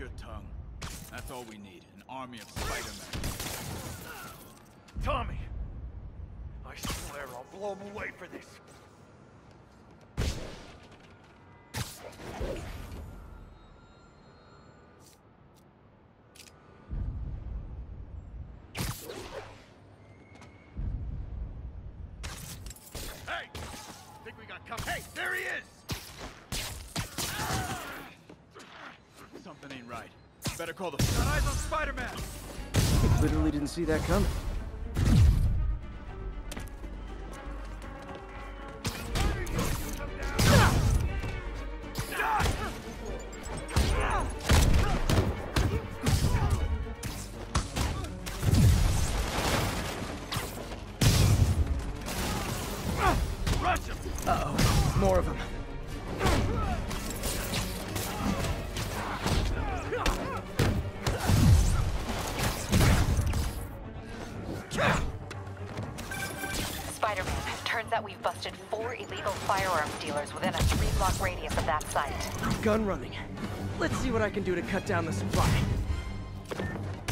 your tongue. That's all we need. An army of Spider-Man. Tommy! I swear I'll blow him away for this. Hey! Think we got company? Hey, there he is! Something ain't right. Better call the... Got eyes on Spider-Man! Literally didn't see that coming. Spider-Man, turns out we've busted four illegal firearms dealers within a three-block radius of that site. Gun running. Let's see what I can do to cut down the supply.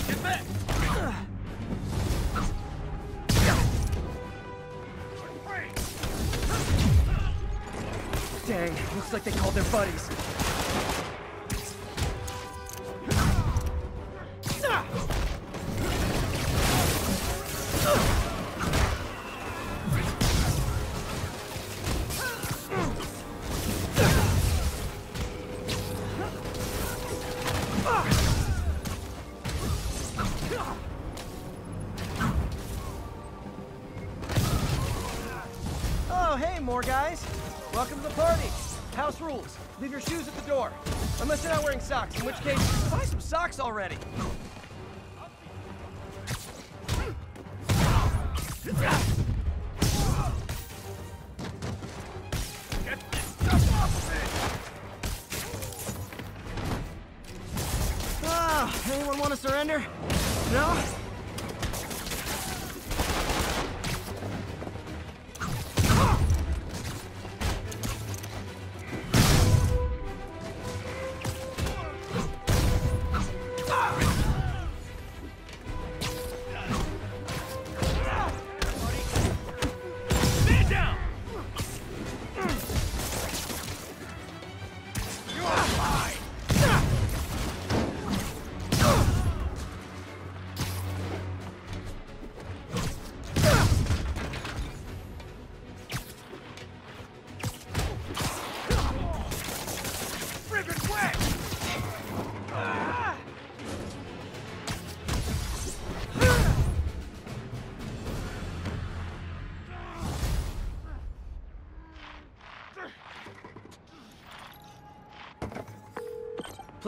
Get back! Dang, looks like they called their buddies. Rules. Leave your shoes at the door. Unless you're not wearing socks, in which case, buy some socks already. Ah, anyone want to surrender? No?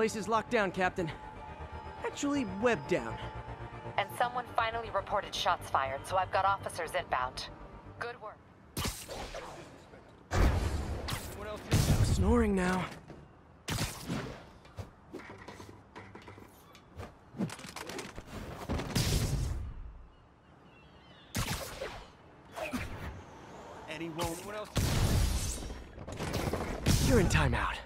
Place is locked down, Captain. Actually, webbed down. And someone finally reported shots fired, so I've got officers inbound. Good work. Snoring now. And he won't. Else? You're in timeout.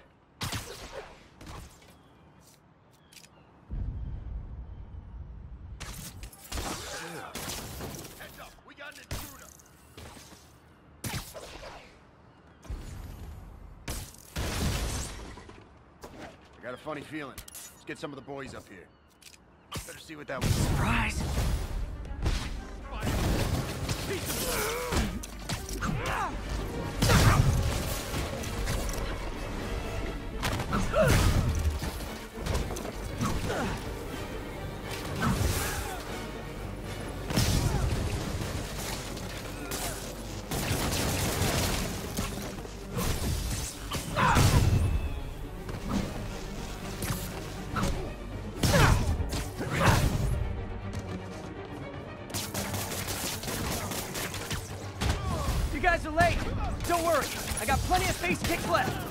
Heads up, we got an intruder. I got a funny feeling. Let's get some of the boys up here. Better see what that was. Surprise! Face kicks left.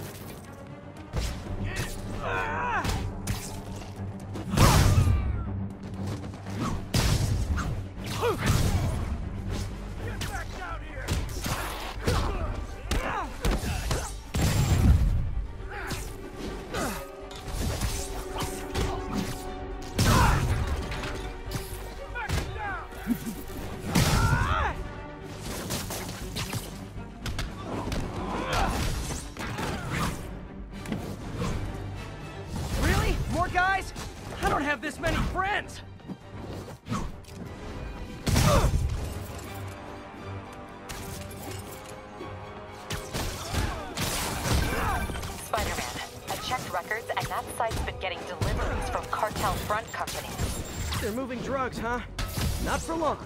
They're moving drugs, huh? Not for long.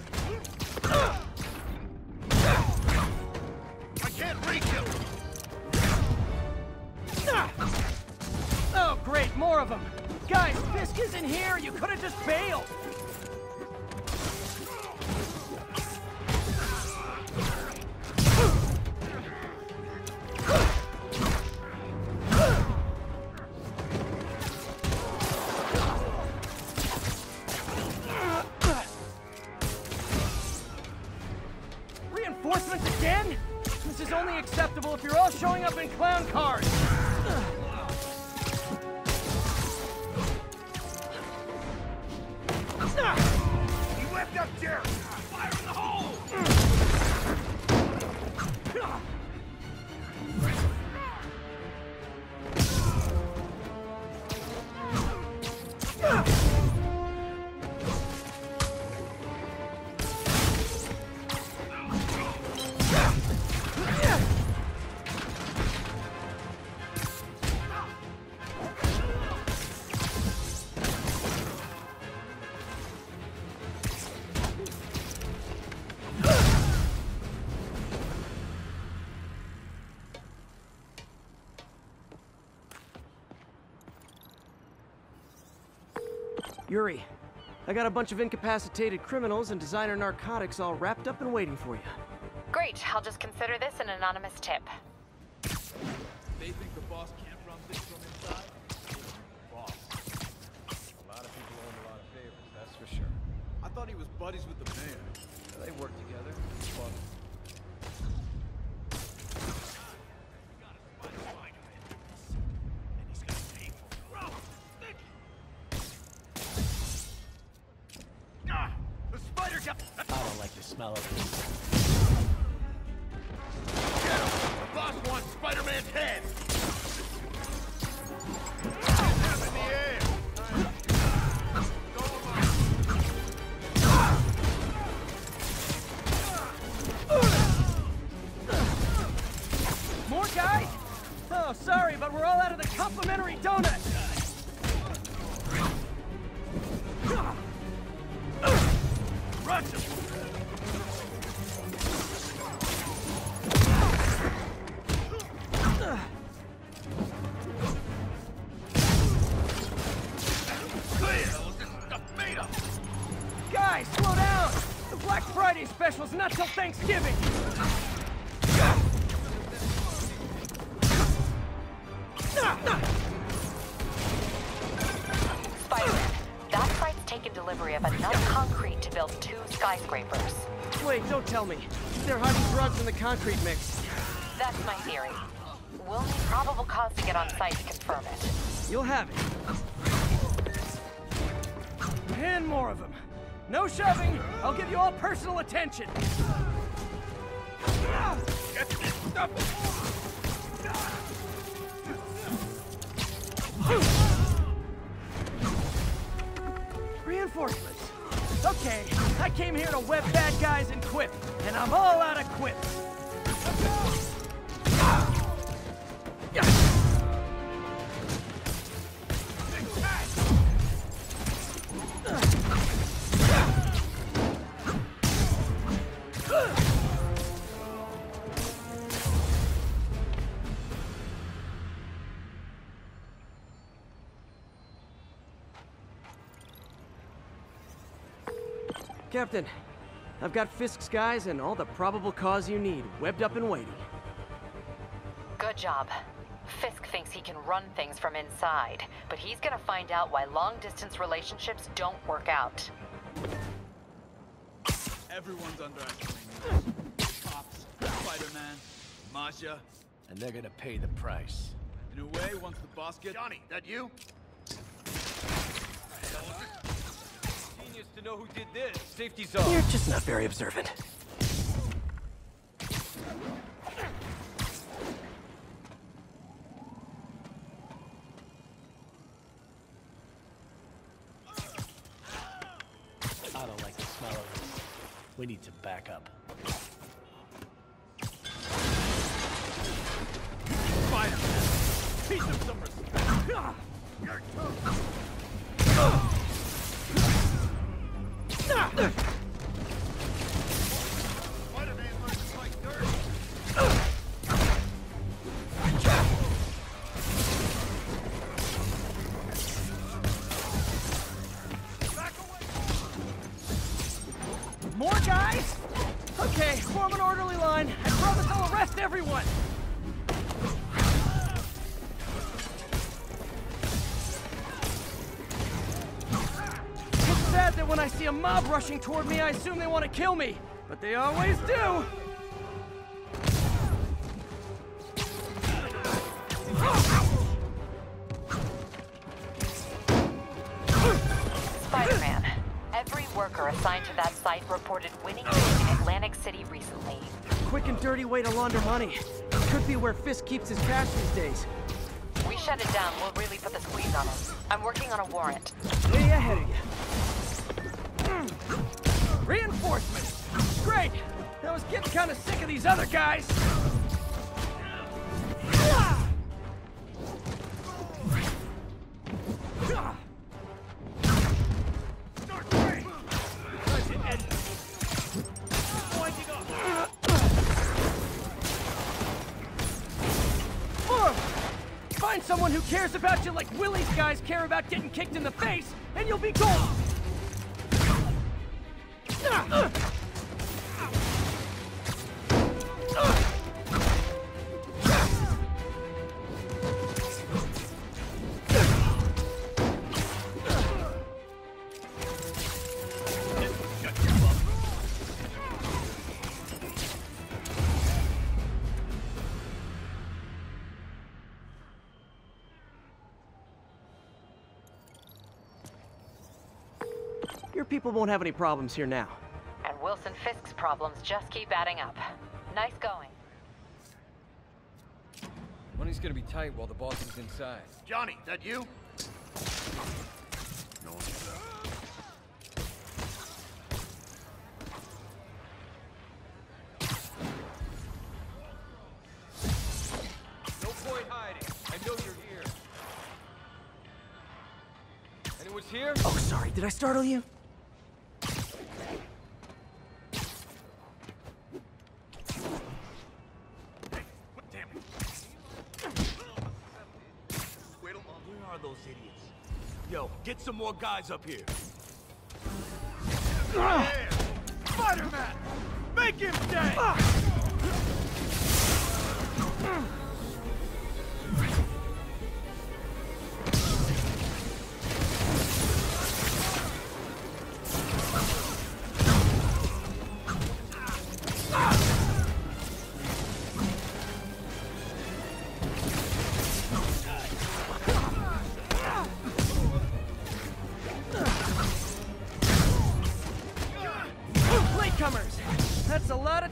Yuri, I got a bunch of incapacitated criminals and designer narcotics all wrapped up and waiting for you. Great, I'll just consider this an anonymous tip. They think the boss can't run things from inside? Boss. A lot of people own a lot of favors, that's for sure. I thought he was buddies with the mayor. They work together. Well, smell of this. Get him! The boss wants Spider-Man's head! Up in the air! More guys? Oh, sorry, but we're all out of the complimentary donut. Rush him! Thanksgiving! Spider-Man, that site's taken delivery of enough concrete to build two skyscrapers. Wait, don't tell me. They're hiding drugs in the concrete mix. That's my theory. We'll need probable cause to get on site to confirm it. You'll have it. And more of them. No shoving! I'll give you all personal attention! Reinforcements. Okay, I came here to web bad guys and quip, and I'm all out of quips. Captain, I've got Fisk's guys and all the probable cause you need, webbed up and waiting. Good job. Fisk thinks he can run things from inside, but he's gonna find out why long-distance relationships don't work out. Everyone's underestimating us. Cops, Spider-Man, Masha. And they're gonna pay the price. In a way, once the boss gets... Johnny, that you? to know who did this. Safety's up. You're just not very observant. I don't like the smell of this. We need to back up. Spider-Man mob rushing toward me, I assume they want to kill me. But they always do. Spider-Man. Every worker assigned to that site reported winning in Atlantic City recently. Quick and dirty way to launder money. Could be where Fisk keeps his cash these days. We shut it down, we'll really put the squeeze on him. I'm working on a warrant. Way ahead of you. Reinforcements! Great! I was getting kind of sick of these other guys. Find someone who cares about you like Willie's guys care about getting kicked in the face, and you'll be gold! People won't have any problems here now. And Wilson Fisk's problems just keep adding up. Nice going. Money's gonna be tight while the boss is inside. Johnny, that you? No. No point hiding. I know you're here. Anyone's here? Oh, sorry, did I startle you? Are those idiots? Yo, get some more guys up here. Spider-Man! Make him stay! Latecomers!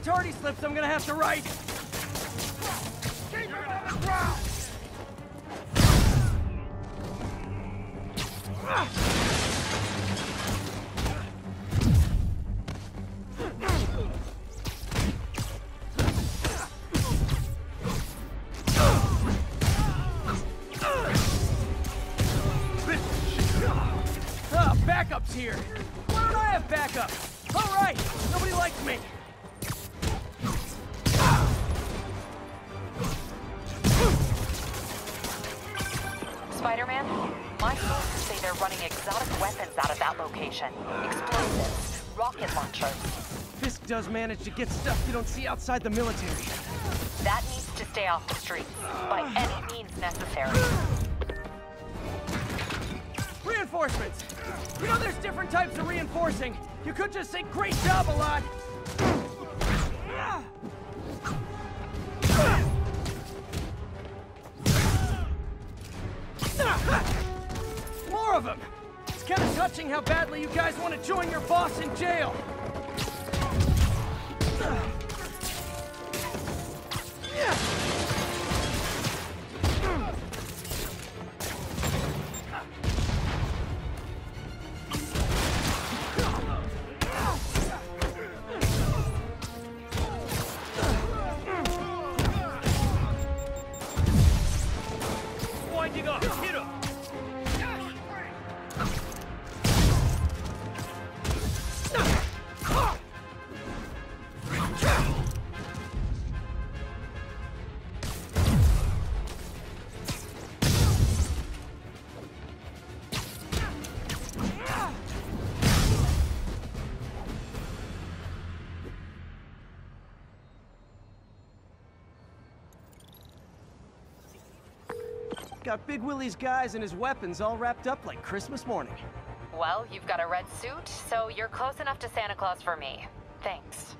Tardy slips I'm gonna have to write! Ah, backup's here! Why don't I have backup? Alright, nobody likes me! Spider-Man, my sources say they're running exotic weapons out of that location. Explosives, rocket launchers. Fisk does manage to get stuff you don't see outside the military. That needs to stay off the streets, by any means necessary. Reinforcements! You know there's different types of reinforcing. You could just say great job a lot. Of them! It's kind of touching how badly you guys want to join your boss in jail. Got Big Willie's guys and his weapons all wrapped up like Christmas morning. Well, you've got a red suit, so you're close enough to Santa Claus for me. Thanks.